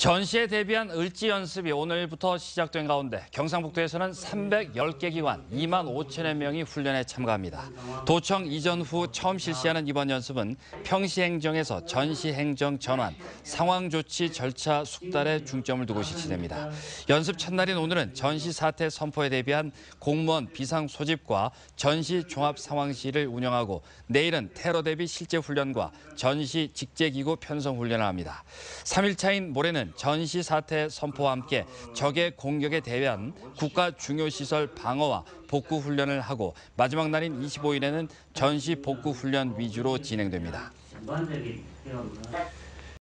전시에 대비한 을지 연습이 오늘부터 시작된 가운데 경상북도에서는 310개 기관 2만 5천여 명이 훈련에 참가합니다. 도청 이전 후 처음 실시하는 이번 연습은 평시 행정에서 전시 행정 전환, 상황 조치 절차 숙달에 중점을 두고 실시됩니다. 연습 첫날인 오늘은 전시 사태 선포에 대비한 공무원 비상 소집과 전시 종합 상황실을 운영하고 내일은 테러 대비 실제 훈련과 전시 직제기구 편성 훈련을 합니다. 3일차인 모레는 전시 사태 선포와 함께 적의 공격에 대한 국가 중요시설 방어와 복구 훈련을 하고 마지막 날인 25일에는 전시 복구 훈련 위주로 진행됩니다.